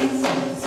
Jesus.